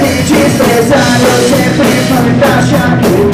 23 anos sempre fantástico